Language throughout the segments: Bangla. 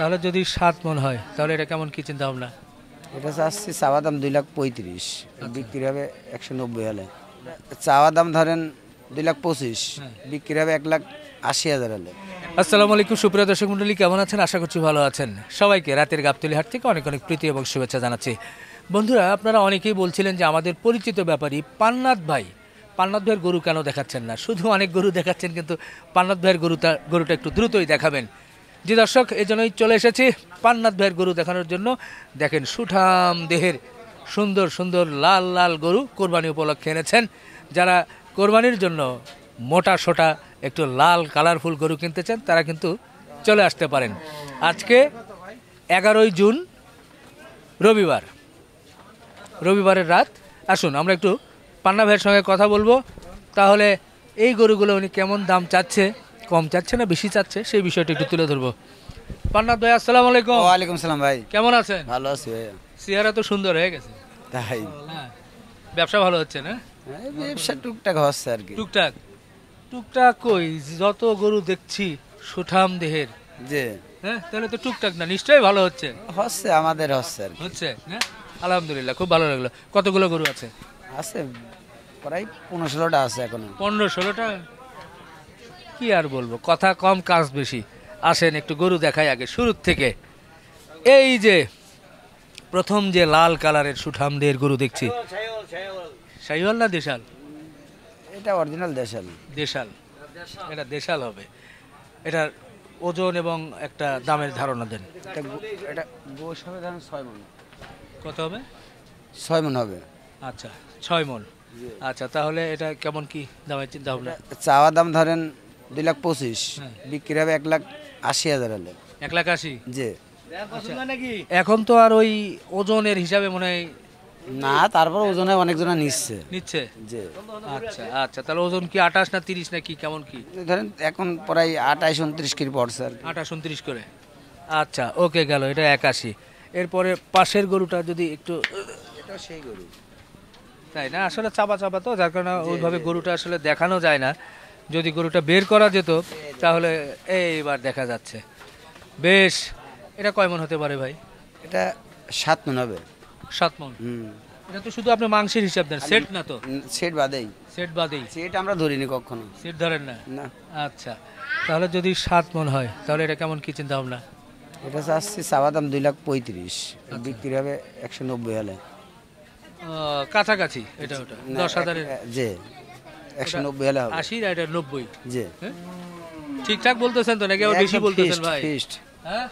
তাহলে যদি সাত মন হয় তাহলে এটা কেমন কি চিন্তা ভাবনা? এটা চাচ্ছি চাওয়া দাম দুই লাখ পঁয়ত্রিশ। বিক্রি হবে একশো নব্বই হলে। চাওয়া দাম ধরেন দুই লাখ পঁচিশ বিক্রি হবে এক লাখ আশি হাজার হলে। আসসালামু আলাইকুম সুপ্রিয় দর্শক মণ্ডলী কেমন আছেন? আশা করছি ভালো আছেন। সবাইকে রাতের গাবতলি হাট থেকে অনেক অনেক প্রীতি এবং শুভেচ্ছা জানাচ্ছি। বন্ধুরা আপনারা অনেকেই বলছিলেন যে আমাদের পরিচিত ব্যাপারী পান্নাথ ভাই। পান্নাথ ভাইয়ের গরু কেন দেখাচ্ছেন না? শুধু অনেক গরু দেখাচ্ছেন কিন্তু পান্নাথ ভাইয়ের গরুটা গরুটা একটু দ্রুতই দেখাবেন। যে দর্শক, এই জন্যই চলে এসেছি পান্নাথ ভাইয়ের গরু দেখানোর জন্য। দেখেন সুঠাম দেহের সুন্দর সুন্দর লাল লাল গরু কোরবানি উপলক্ষে এনেছেন। যারা কোরবানির জন্য মোটা, সোটা, একটু লাল, কালারফুল গরু কিনতে চান, তারা কিন্তু চলে আসতে পারেন। আজকে এগারোই জুন, রবিবার। রবিবারের রাত। আসুন, আমরা একটু পান্না ভাইয়ের সঙ্গে কথা বলব। তাহলে এই গরুগুলো উনি কেমন দাম চাচ্ছে? কম চাচ্ছে না বেশি চাচ্ছে সেই বিষয়টা একটু তুলে ধরবো। পান্না ভাই আসসালামু আলাইকুম। ওয়ালাইকুম সালাম ভাই। কেমন আছেন? ভালো আছি ভাইয়া চেহারা তো সুন্দর হয়ে গেছে। তাই। হ্যাঁ। ব্যবসা ভালো হচ্ছে না? ব্যবসা টুকটাক হচ্ছে আর কি। টুকটাক? টুকটাক কই? যত গরু দেখছি সুঠাম দেহের। যে হ্যাঁ তাহলে তো টুকটাক না নিশ্চয়ই ভালো হচ্ছে। হচ্ছে আমাদের হচ্ছে আর কি। হচ্ছে হ্যাঁ আলহামদুলিল্লাহ খুব ভালো লাগল। কতগুলো গরু আছে? আছে প্রায় পনেরো ষোলোটা আছে এখনও। পনেরো ষোলোটা? কি আর বলব? কথা কম কাজ বেশি। আসেন একটু গরু দেখাই আগে শুরুর থেকে। এই যে প্রথম যে লাল কালারের সুঠাম দেহের গরু দেখছি। শাহিওয়াল না দেশাল? এটা অরিজিনাল দেশাল। দেশাল। এটা দেশাল হবে। এটার ওজন এবং একটা দামের ধারণা দেন। এটা এটা গোস হবে ধরেন ছয় মন। কত হবে? ছয় মন হবে। আচ্ছা ছয় মন। আচ্ছা তাহলে এটা কেমন কি দামের চিন্তা ভাবনা? চাওয়া দাম ধরেন দুই লাখ পঁচিশ। বিক্রি হবে এক লাখ আশি হাজার হলে। এক লাখ আশি? যে এখন তো আর ওই ওজনের হিসাবে মনে হয় না তারপর ওজনে অনেকজনা নিচ্ছে। নিচ্ছে? যে আচ্ছা আচ্ছা তাহলে ওজন কি আঠাশ না তিরিশ না কি কেমন কি? ধরেন এখন প্রায় আঠাইশ উনত্রিশ কেজি পড়ছে আর আঠাশ উনত্রিশ করে। আচ্ছা ওকে গেল এটা একাশি এরপরে পাশের গরুটা যদি একটু এটা সেই গরু। তাই না? আসলে চাপা চাপা তো যার কারণে ওইভাবে গরুটা আসলে দেখানো যায় না। যদি গরুটা বের করা যেত তাহলে এইবার দেখা যাচ্ছে। বেশ এটা কয় মন হতে পারে ভাই? এটা সাত মন হবে। সাত মন? হুম। এটা তো শুধু আপনি মাংসের হিসাব দেন সেট না তো? সেট বাদেই। সেট বাদেই? সেট আমরা ধরিনি কখনো। সেট ধরেন না? না। আচ্ছা তাহলে যদি সাত মন হয় তাহলে এটা কেমন কি চিন্তা ভাবনা? এটা আসছে চাওয়া দাম দুই লাখ পঁয়ত্রিশ। বিক্রি হবে একশো নব্বই হলে। কাছাকাছি এটা ওটা। দশ হাজারের যে। একশো নব্বই হলে হবে। আশি আর এটা নব্বই। যে হ্যাঁ? ঠিকঠাক বলতেছেন তো নাকি আবার বেশি বলতেছেন ভাই? ফিস্ট হ্যাঁ?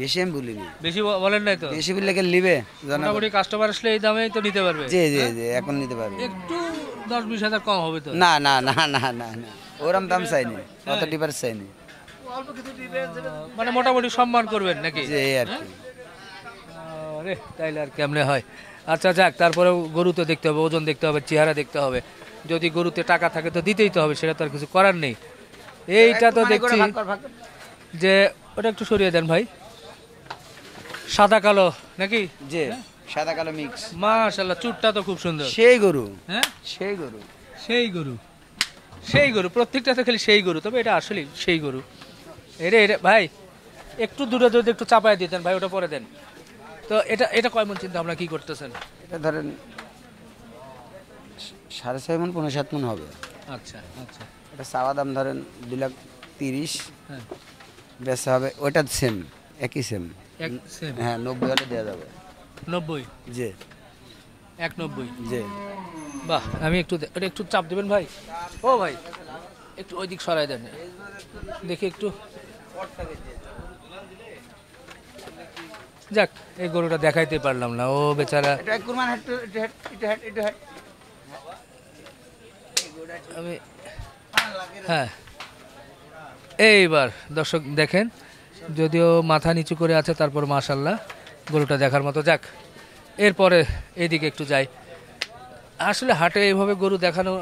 বেশি আমি বলিনি। বেশি বলেন নাই তো? বেশি বললে কে নিবে? জানা মোটামুটি কাস্টমার আসলে এই দামেই তো নিতে পারবে। জি জি জি এখন নিতে পারবে। একটু দশ বিশ হাজার কম হবে তো। না না না না না না ওরম দাম চাইনি। অত ডিফারেন্স চাইনি। মানে মোটামুটি সম্মান করবেন নাকি? এই আর কি। আরে তাইলে আর কেমনে হয়? আচ্ছা যাক তারপরেও গরু তো দেখতে হবে ওজন দেখতে হবে চেহারা দেখতে হবে। যদি গরুতে টাকা থাকে তো দিতেই তো হবে সেটা তো আর কিছু করার নেই। এইটা তো দেখছি যে ওটা একটু সরিয়ে দেন ভাই। সাদা কালো নাকি? যে সাদা কালো মিক্স মাশাল্লাহ চুটটা তো খুব সুন্দর। সেই গরু। হ্যাঁ? সেই গরু। সেই গরু। সেই গরু প্রত্যেকটা তো খালি সেই গরু তবে এটা আসলে সেই গরু। এরে এরে ভাই একটু দূরে যদি একটু চাপায় দিতেন ভাই ওটা পরে দেন। তো এটা এটা কয় মন চিন্তা আমরা কি করতেছেন? এটা ধরেন সাড়ে ছয় মন পনেরো সাত মন হবে। আচ্ছা আচ্ছা। এটা চাওয়া দাম ধরেন দুই লাখ তিরিশ। হ্যাঁ। বেচা হবে ওইটা সেম একই সেম হ্যাঁ নব্বই হলে দেওয়া যাবে। নব্বই? যে এক নব্বই? যে বাহ আমি একটু ওটা একটু চাপ দেবেন ভাই? ও ভাই একটু ওই দিক সরাই দেন। দেখি একটু। যাক এই গরুটা দেখাইতে পারলাম না। ও বেচারা এটা কুরবান হাট এটা হাট এটা হাট এটা হাট আমি হ্যাঁ। এইবার দর্শক দেখেন যদিও মাথা নিচু করে আছে তারপর মাশাল্লাহ গরুটা দেখার মতো যাক। এরপরে এইদিকে একটু যাই। আসলে হাটে এইভাবে গরু দেখানো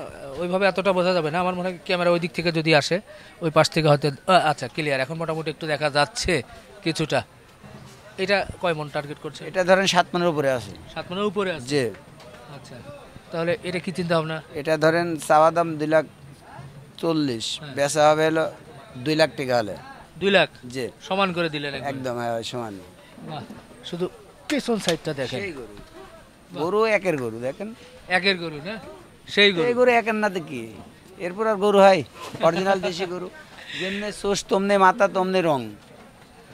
ওইভাবে এতটা বোঝা যাবে না। আমার মনে হয় ক্যামেরা ওই দিক থেকে যদি আসে ওই পাশ থেকে হয়তো আচ্ছা ক্লিয়ার এখন মোটামুটি একটু দেখা যাচ্ছে কিছুটা। এটা কয় মন টার্গেট করছে? এটা ধরেন সাত মনের উপরে আছে। সাত মনের উপরে আছে? আচ্ছা। তাহলে এটা কি চিন্তা ভাবনা? এটা ধরেন চাওয়া দাম দুই লাখ চল্লিশ হ্যাঁ। বেচা হবে হলো দুই লাখ টাকা হলে। দুই লাখ? যে সমান করে দিলেন একদম। হ্যাঁ, সমান। শুধু পেছন সাইডটা দেখেন। গরু। গরু একের গরু দেখেন। একের গরু না? সেই গরু। এই গরু একের না কি? এরপর আর গরু হয় অরিজিনাল দেশি গরু। যেমনি সোস তমনে মাথা তমনে রং।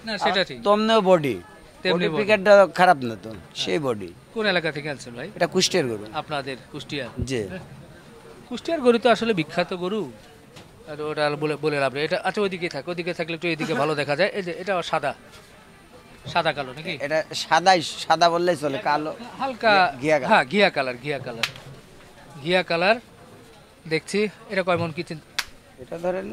না সেটা ঠিক। তমনেও বডি তেমনি তেমনি খারাপ না তো সেই বডি কোন এলাকা থেকে আনছেন ভাই? এটা কুষ্টের গরু। আপনাদের কুষ্টিয়া যে কুষ্টিয়ার গরু তো আসলে বিখ্যাত গরু। আর ওটা বলে বলে লাভ এটা আচ্ছা ওইদিকে থাক ওইদিকে থাকলে একটু এদিকে ভালো দেখা যায়। এই যে এটা সাদা। সাদা কালো নাকি? এটা সাদাই সাদা বললেই চলে কালো। হালকা ঘিয়া। হ্যাঁ ঘিয়া কালার ঘিয়া কালার। ঘিয়া কালার। দেখছি এটা কয় মন কি এটা ধরেন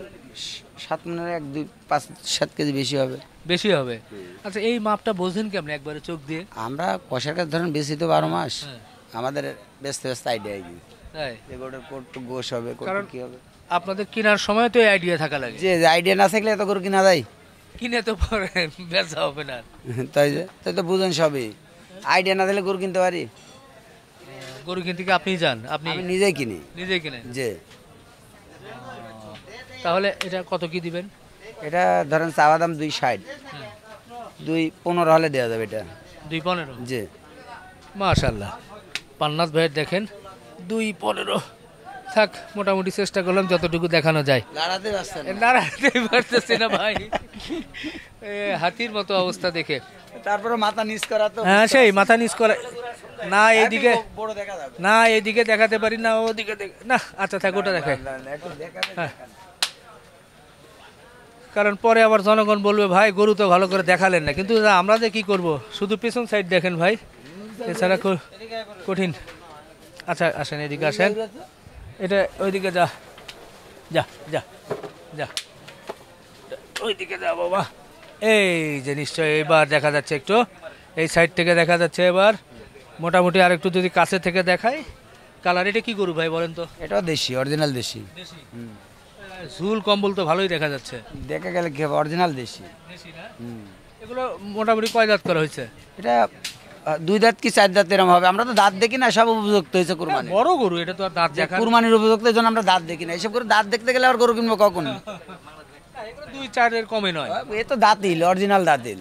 সাত মনের এক দুই পাঁচ সাত কেজি বেশি হবে। বেশি হবে? আচ্ছা এই মাপটা বোঝেন কেমন একবারে চোখ দিয়ে? আমরা কষার কাছে ধরেন বেশি তো বারো মাস। হ্যাঁ। আমাদের ব্যস্ত ব্যস্ত আইডিয়া কি তাই? যে গরুটার কোট গোস হবে কারণ- কি হবে? আপনাদের কেনার সময় তো আইডিয়া থাকা লাগে। যে আইডিয়া না থাকলে এত গরু কিনা যায়? কিনে তো পরে বেচা হবে না। তাই যে তাই তো বুঝেন সবই। আইডিয়া না থাকলে গরু কিনতে পারি? গরু কিনতে কি আপনি যান? আপনি নিজেই কিনি। নিজেই কিনেন? যে তাহলে এটা কত কি দিবেন? এটা ধরেন চাওয়া দাম দুই ষাট। হ্যাঁ। দুই পনেরো হলে দেওয়া যাবে এটা। দুই পনেরো? যে মাশাল্লাহ পান্নাথ ভাইয়ের দেখেন দুই পনেরো। থাক মোটামুটি চেষ্টা করলাম যতটুকু দেখানো যায়। এ, পারতেছি না ভাই। হাতির মতো অবস্থা দেখে। তারপরে মাথা নিচ করা তো হ্যাঁ সেই মাথা নিচ করে। না এইদিকে বড় দেখা যাবে। না এইদিকে দেখাতে পারি না ওদিকে দেখ- না আচ্ছা থাক ওটা দেখে একটু দেখাবে হ্যাঁ। কারণ পরে আবার জনগণ বলবে ভাই গরু তো ভালো করে দেখালেন না। কিন্তু আমরা যে কি করব? শুধু পেছন সাইড দেখেন ভাই। এছাড়া খুব কঠিন। আচ্ছা আসেন এদিকে আসেন। এটা ওইদিকে যা। যা যা যা। ওইদিকে যা বাবা। এই যে নিশ্চয় এবার দেখা যাচ্ছে একটু। এই সাইড থেকে দেখা যাচ্ছে এবার। মোটামুটি আর একটু যদি কাছে থেকে দেখাই। কালার এটা কি গরু ভাই বলেন তো? এটা দেশি অরিজিনাল দেশি? হুম। ঝুল কম্বল তো ভালোই দেখা যাচ্ছে। দেখা গেলে কি অরিজিনাল দেশি। এগুলো মোটামুটি কয় দাঁত করা হয়েছে? এটা দুই দাঁত কি চার দাঁত এরম হবে? আমরা তো দাঁত দেখি না সব উপযুক্ত হয়েছে কুরবানি বড় গরু এটা তো দাঁত দেখা কুরবানির উপযুক্ত জন্য আমরা দাঁত দেখি না। এসব করে দাঁত দেখতে গেলে আর গরু কিনবো কখন? দুই চারের কমে নয়। এ তো দাঁত দাঁতিল অরিজিনাল দাঁত দাঁতিল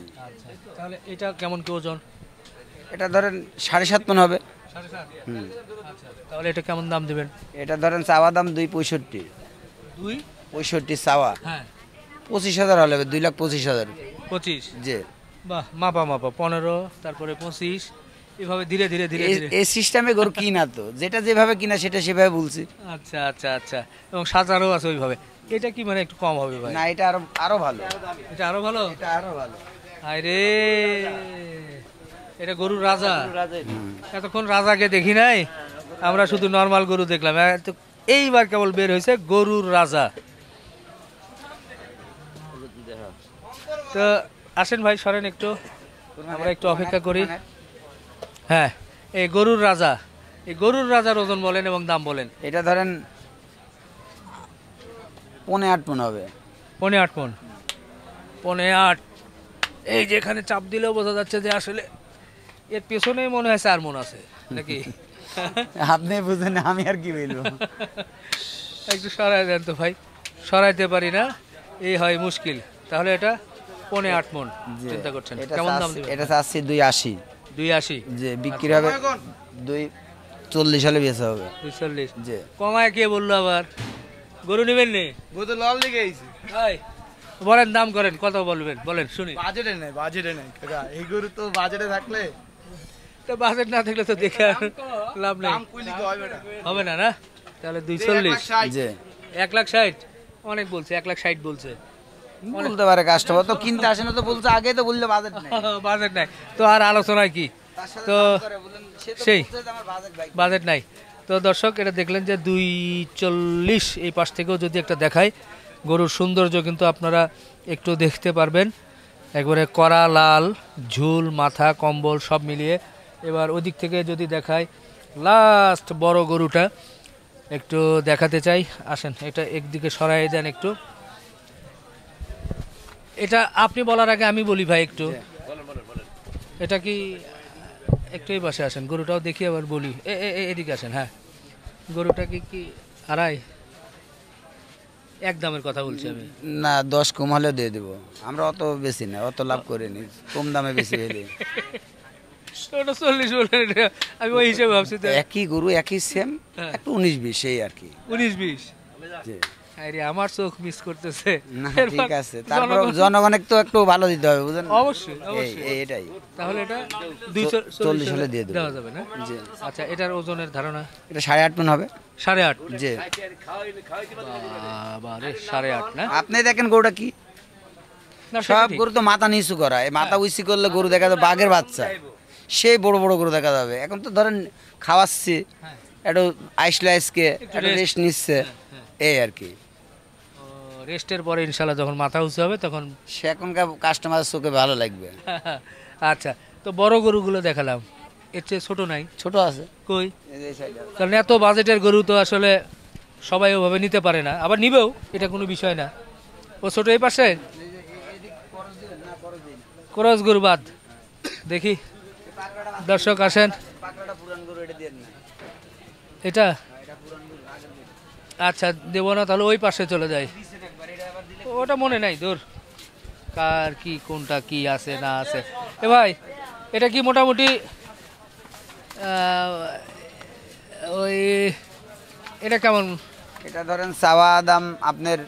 তাহলে এটা কেমন কি ওজন? এটা ধরেন সাড়ে সাত মন হবে। তাহলে এটা কেমন দাম দিবেন? এটা ধরেন চাওয়া দাম দুই পঁয়ষট্টি। দুই? পঁয়ষট্টি চাওয়া। হ্যাঁ। পঁচিশ হাজার হলে দুই লাখ পঁচিশ হাজার। পঁচিশ? বাহ মাপা মাপা পনেরো তারপরে পঁচিশ এভাবে ধীরে ধীরে ধীরে এই- সিস্টেমে গরু কিনা তো যেটা যেভাবে কিনা সেটা সেভাবে বলছি। আচ্ছা আচ্ছা আচ্ছা এবং সাজারও আছে ওইভাবে। এটা কি মানে একটু কম হবে ভাই? না এটা আরও আরও ভালো। এটা আরও ভালো? এটা আরও ভালো। আরে এটা গরুর রাজা। এতক্ষণ রাজাকে দেখি নাই? আমরা শুধু নর্মাল গরু দেখলাম। এইবার কেবল বের হয়েছে গরুর রাজা। তো আসেন ভাই সরেন একটু। আমরা একটু অপেক্ষা করি। হ্যাঁ এই গরুর রাজা। এই গরুর রাজার ওজন বলেন এবং দাম বলেন। এটা ধরেন পনে আট মন হবে। পনে আট মন পনে আট। এই যে এখানে চাপ দিলেও বোঝা যাচ্ছে যে আসলে এর পেছনেই মনে হয় চার মন আছে নাকি? আপনি বুঝেন আমি আর কি বলব? একটু সরাই দেন তো ভাই। সরাইতে পারি না এই হয় মুশকিল। তাহলে এটা পনে আট মন চিন্তা করছেন। কেমন দাম দিবেন? এটা চাচ্ছি দুই আশি। দুই আশি? যে বিক্রি হবে দুই চল্লিশ হলে বেচা হবে। দুই চল্লিশ? যে কমায় কে বলল আবার? গরু নেবেন নি? বোধ লাল লেগে গেছে ভাই বলেন দাম করেন কত বলবেন। বলেন শুনি। বাজেটে নেই বাজেটে নেই। এই গরু তো বাজেটে থাকলে তো বাজেট না থাকলে তো দেখে লাভ নেই। হবে না না না? তাহলে দুই চল্লিশ। এক লাখ ষাট? অনেক বলছে এক লাখ ষাট বলছে। বলতে পারে কাস্টমার তো কিনতে আসে না তো বলছে আগে তো বললে বাজেট নেই। বাজেট নাই। তো আর আলোচনায় কি? তো সেই। বাজেট নাই। তো দর্শক এটা দেখলেন যে দুই চল্লিশ এই পাশ থেকেও যদি একটা দেখায় গরুর সৌন্দর্য কিন্তু আপনারা একটু দেখতে পারবেন। একবারে কড়া লাল ঝুল মাথা কম্বল সব মিলিয়ে এবার ওদিক থেকে যদি দেখায় লাস্ট বড় গরুটা একটু দেখাতে চাই। আসেন এটা একদিকে সরাই দেন একটু। এটা আপনি বলার আগে আমি বলি ভাই একটু। এটা কি একটু এই পাশে আসেন গরুটাও দেখি আবার বলি। এ এদিকে আসেন হ্যাঁ। গরুটা কি কি আড়াই? এক দামের কথা বলছি আমি। না দশ কম হলে দিয়ে দেবো। আমরা অত বেশি না অত লাভ করিনি কম দামে বেশি হয়ে চল্লিশ বললেন এটা। আমি ওই হিসেবে ভাবছি একই গরু একই সেম হ্যাঁ। একটু উনিশ বিশ এই আর কি। উনিশ বিশ। আমার চোখ মিস করতেছে। ঠিক আছে। তারপর জনগণের তো একটু ভালো দিতে হবে বুঝলেন? অবশ্যই অবশ্যই। এটাই। তাহলে এটা হলে দিয়ে দেবো। দেওয়া যাবে না? জি। আচ্ছা এটার ওজনের ধারণা? এটা সাড়ে আট মন হবে। সাড়ে আট। জি। বাবা রে সাড়ে আট না? আপনি দেখেন গরুটা কি? সব গরু তো মাথা নিচু করা। এই মাথা উইসি করলে গরু দেখা যাবে বাঘের বাচ্চা। সেই বড় বড় গরু দেখা যাবে। এখন তো ধরেন খাওয়াচ্ছি হ্যাঁ। একটু আইসলে আইসকে একটু রেস্ট নিচ্ছে। এই আর কি। রেস্টের পরে ইনশাল্লাহ যখন মাথা উঁচু হবে তখন সে এখনকার কাস্টমার চোখে ভালো লাগবে। আচ্ছা তো বড় গরুগুলো দেখালাম। এর চেয়ে ছোটো নাই। ছোট আছে। কই। কারণ এত বাজেটের গরু তো আসলে সবাই ওভাবে নিতে পারে না। আবার নিবেও এটা কোনো বিষয় না। ও ছোট এই পাশে? ক্রস গরু বাদ। দেখি। দর্শক আসেন। এটা? আচ্ছা দেবো না, তাহলে ওই পাশে চলে যাই। ওটা মনে নাই, দূর। কার কি, কোনটা কি আছে, না আছে। এ ভাই, এটা কি মোটামুটি ওই, এটা কেমন? এটা ধরেন চাওয়া দাম আপনার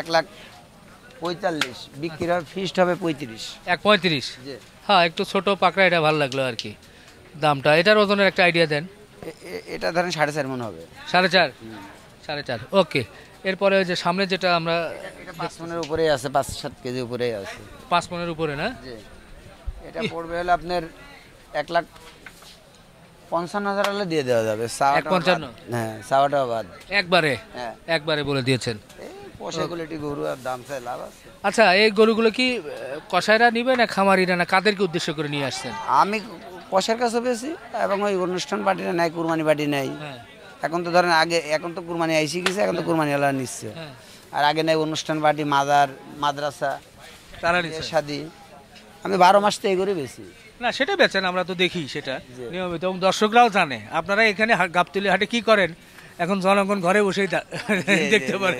এক লাখ পঁয়তাল্লিশ বিক্রি হবে ফিস্ট হবে পঁয়ত্রিশ। এক পঁয়ত্রিশ? হ্যাঁ একটু ছোট পাকড়া এটা ভালো লাগল আর কি দামটা। এটার ওজনের একটা আইডিয়া দেন। এটা ধরেন সাড়ে চার মন হবে। সাড়ে চার? সাড়ে চার ওকে। এরপরে ওই যে সামনে যেটা আমরা পাঁচ মনের উপরেই আছে পাঁচ সাত কেজি উপরেই আছে। পাঁচ মনের উপরে না? এটা পড়বে হলে আপনার এক লাখ পঞ্চান্ন হাজার হলে দিয়ে দেওয়া যাবে এক পঞ্চান্ন? হ্যাঁ চাওয়াটাও বাদ। একবারে? হ্যাঁ। একবারে বলে দিয়েছেন। এই কোয়ালিটি গরু আর দাম চাই লাভ আছে। আচ্ছা এই গরুগুলো কি আহ, কসাইরা নিবে না খামারিরা না? কাদেরকে উদ্দেশ্য করে নিয়ে আসছেন? আমি কষার কাছে পেয়েছি এবং ওই অনুষ্ঠান পার্টিটা নেয় কুরবানি পার্টি নেই। হ্যাঁ। এখন তো ধরেন আগে এখন তো কুরবানি আইসি গেছে এখন তো কুরবানি আলা নিচ্ছে। হ্যাঁ। আর আগে নেই অনুষ্ঠান পার্টি মাদার মাদ্রাসা তারা নিচ্ছে। আমি বারো মাস তো এই করে বেশি না সেটা বেচেন আমরা তো দেখি সেটা নিয়মিত। এবং দর্শকরাও জানে আপনারা এখানে গাবতলী হাটে কি করেন? এখন জনগণ ঘরে বসেই দেখতে পারে।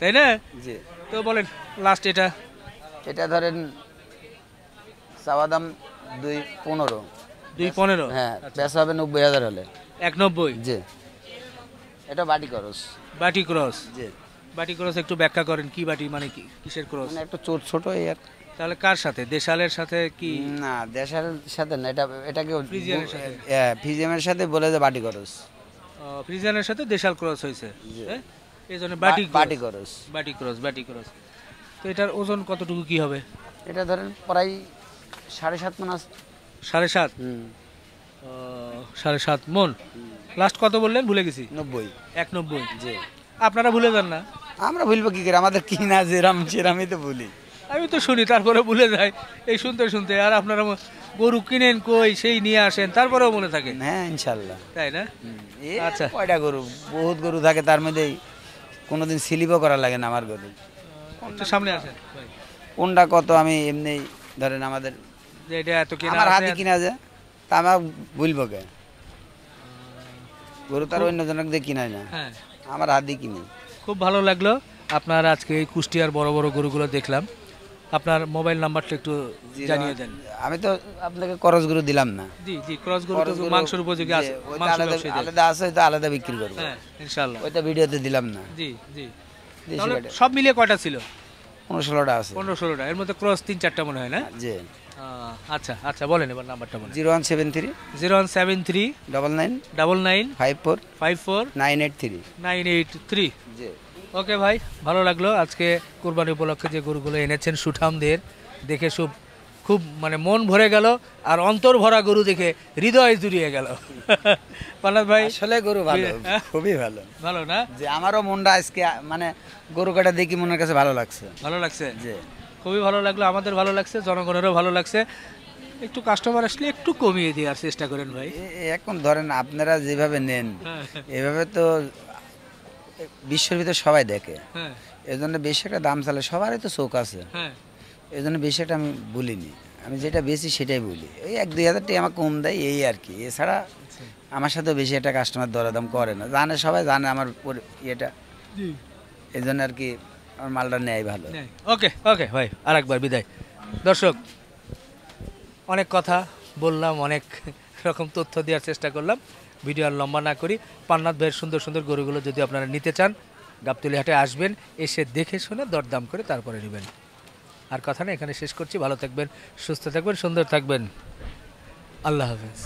তাই না? জি। তো বলেন লাস্ট এটা। এটা ধরেন চাওয়া দাম দুই পনেরো। দুই পনেরো? হ্যাঁ পেশা হবে নব্বই হাজার হলে। এক নব্বই জি। এটা বাটি খরচ। বাটি ক্রস জি। বাটি ক্রস একটু ব্যাখ্যা করেন কি বাটি মানে কি কিসের ক্রস মানে একটু চোট ছোট এই আর। তাহলে কার সাথে দেশালের সাথে কি? না দেশের সাথে না এটা এটাকে ফ্রিজিয়ানের সাথে? হ্যাঁ ফিজিয়ামের সাথে বলে যে বাটি খরচ। ফ্রিজানের সাথে দেশাল ক্রস হয়েছে। হ্যাঁ? এই জন্য বাটি বাটি। খরচ বাটি ক্রস বাটি ক্রস। তো এটার ওজন কতটুকু কি হবে? এটা ধরেন প্রায় সাড়ে সাত মন আছে। সাড়ে সাত? সাড়ে সাত মন। লাস্ট কত বললেন? ভুলে গেছি। নব্বই। এক নব্বই জি। আপনারা ভুলে যান না। আমরা ভুলবো কি করে? আমাদের কি না যেরাম সেরামই তো ভুলি। আমি তো শুনি তারপরে ভুলে যাই। এই শুনতে শুনতে আর আপনারা গরু কিনেন কই সেই নিয়ে আসেন তারপরেও মনে থাকে। হ্যাঁ ইনশাল্লাহ। তাই না? আচ্ছা। কয়টা গরু? বহুত গরু থাকে তার মধ্যে কোনোদিন স্লিপও করা লাগে না আমার গদি সামনে আসেন কোনটা কত আমি এমনি ধরেন আমাদের যে কিনা আমার হাতে কিনা যায় তা আমার ভুলবো কে? গরু তার অন্য জনক দিয়ে কিনাই না। হ্যাঁ। আমার হাত দিয়ে কিনি। খুব ভালো লাগল। আপনার আজকে এই কুষ্টিয়ার বড় বড় গরুগুলো দেখলাম। আপনার মোবাইল নাম্বারটা একটু জানিয়ে দেন। আমি তো আপনাকে করজ গরু দিলাম না। জি জি ক্রস গরু তো করজ মাংসের উপযোগী আছে আলাদা আলাদা আছে ওইটা আলাদা বিক্রি করব। হ্যাঁ ইনশাআল্লাহ। ওইটা ভিডিওতে দিলাম না। জি জি। তাহলে সব মিলিয়ে কয়টা ছিল? পনেরো ষোলোটা আছে। পনেরো ষোলোটা। এর মধ্যে ক্রস তিন চারটা মনে হয় না? জি। আচ্ছা আচ্ছা বলেন এবার নাম্বারটা বলেন। Zero one seven three zero one seven three double nine double nine five four five four nine eight three. Nine eight three. জি। ওকে ভাই ভালো লাগল। আজকে কোরবানি উপলক্ষে যে গরুগুলো এনেছেন সুঠামদের দেখে খুব খুব মানে মন ভরে গেল আর অন্তর ভরা গরু দেখে হৃদয় জুড়িয়ে গেল। পানাত ভাই আসলে গরু ভালো হ্যাঁ? খুবই ভালো। ভালো না? যে আমারও মনটা আজকে মানে গরু কাটা দেখি মনের কাছে ভালো লাগছে। ভালো লাগছে? যে খুবই ভালো লাগল আমাদের ভালো লাগছে জনগণেরও ভালো লাগছে। একটু কাস্টমার আসলে একটু কমিয়ে দেওয়ার চেষ্টা করেন ভাই। এখন ধরেন আপনারা যেভাবে নেন হ্যাঁ। এভাবে তো বিশ্বের ভিতরে সবাই দেখে। হ্যাঁ। এই জন্য বেশি একটা দাম চালে সবারই তো চোখ আছে। হ্যাঁ। এই জন্য বেশি একটা আমি বলিনি। আমি যেটা বেশি সেটাই বলি। এই এক দুই হাজার টাকা আমার কম দেয় এই আর কি। এছাড়া আমার সাথে বেশি একটা কাস্টমার দরদাম করে না। জানে সবাই জানে আমার ইয়েটা। এই জন্য আর কি আমার মালটা নেয় ভালো। ওকে ওকে ভাই আর একবার বিদায়। দর্শক অনেক কথা বললাম অনেক রকম তথ্য দেওয়ার চেষ্টা করলাম। ভিডিও আর লম্বা না করি। পান্নাথ ভাইয়ের সুন্দর সুন্দর গরুগুলো যদি আপনারা নিতে চান গাবতলি হাটে আসবেন, এসে দেখে শুনে দরদাম করে তারপরে নেবেন। আর কথা না, এখানে শেষ করছি। ভালো থাকবেন, সুস্থ থাকবেন, সুন্দর থাকবেন। আল্লাহ হাফেজ।